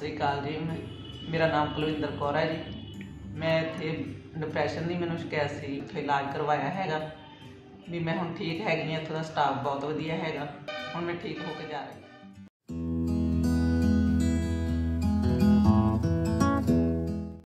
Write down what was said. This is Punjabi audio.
ਸ੍ਰੀ ਅਕਾਲ ਜੀ। ਮੈਂ ਮੇਰਾ ਨਾਮ ਕੁਲਵਿੰਦਰ ਕੌਰ ਹੈ ਜੀ। ਮੈਂ ਇੱਥੇ ਡਿਪਰੈਸ਼ਨ ਦੀ ਮੈਨੂੰ ਸ਼ਿਕਾਇਤ ਸੀ, ਇੱਥੇ ਇਲਾਜ ਕਰਵਾਇਆ ਹੈਗਾ। ਵੀ ਮੈਂ ਹੁਣ ਠੀਕ ਹੈਗੀ ਹਾਂ, ਇੱਥੋਂ ਦਾ ਸਟਾਫ ਬਹੁਤ ਵਧੀਆ ਹੈਗਾ। ਹੁਣ ਮੈਂ ਠੀਕ ਹੋ ਕੇ ਜਾ ਰਹੀ